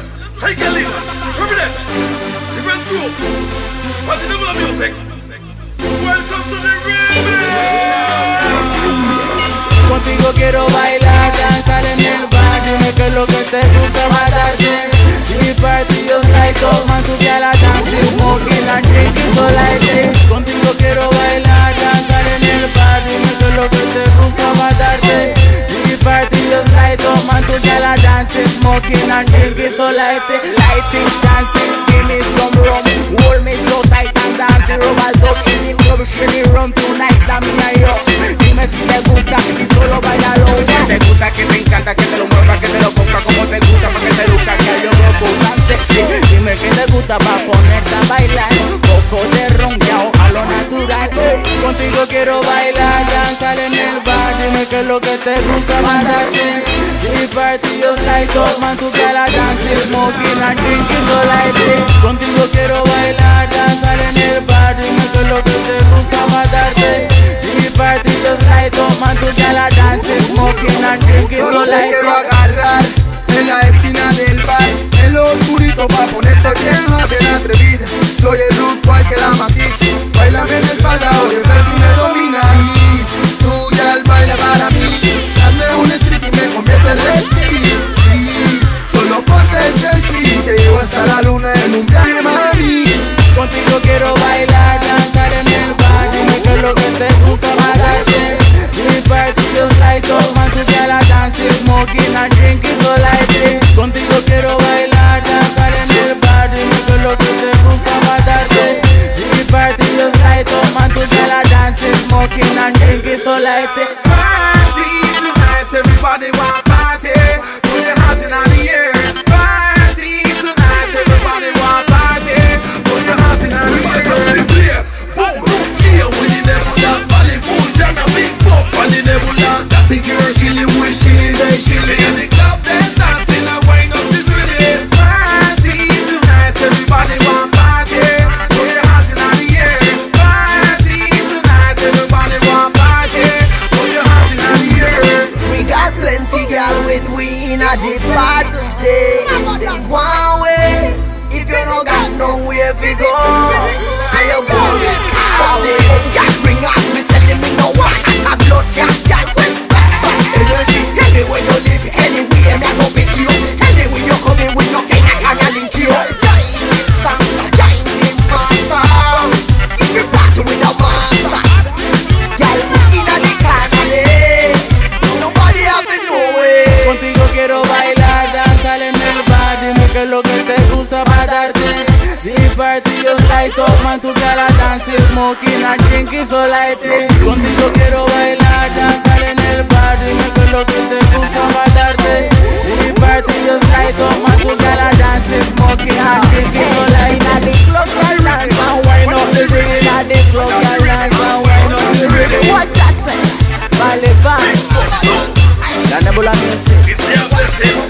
The. Contigo quiero bailar, danzar en el bar Dime qué lo que te gusta matarte party just like Man, la Smoking and drinking so Contigo quiero bailar, so like it Lighting, dancing, give me some rum. Hold me so tight and dance Roba up in the club, shimmy rum Tonight, dame a yo. Dime si te gusta y solo bailalo Que te gusta, que te encanta, que te lo mueva, que te lo ponga como te gusta, pa' que te luzca, que yo loco tan sexy. Dime qué te gusta pa' ponerte a bailar. Poco de ronqueado a lo natural. Contigo quiero bailar, danzar en el es lo que te gusta matarte Mi party just like up, man, tú que la dance Smoking and drinking so Contigo quiero bailar, danzar en el bar Dime qué es lo que te gusta matarte Mi party just like up, man, que dance Smoking and drinking so quiero agarrar en la esquina del bar, en lo oscurito pa' ponerte vieja, bien atrevida. Soy el root boy que la matiza, bailame en espalda o de frente so like it Party tonight, everybody want party. Put your hands in the air. Party tonight, everybody want party. Put your hands in the air. the place. Boom, boom, yeah, we the nebula. Valley full, down a big buff and the nebula. That thing you're we in a deep part today. They one way. If you don't got no nowhere to go, que es lo que te gusta para darte. This party light up, man, tu cara dance Smoking and drinking so light Contigo quiero bailar, danzar en el bar Dime que es lo que te gusta para darte. This light up, man, tu cara dance Smoking and drinking so light Now the club can dance and wind up the rhythm Now the club can dance and wind up the rhythm What that say? Vale, vale. La nebula music It's the blessing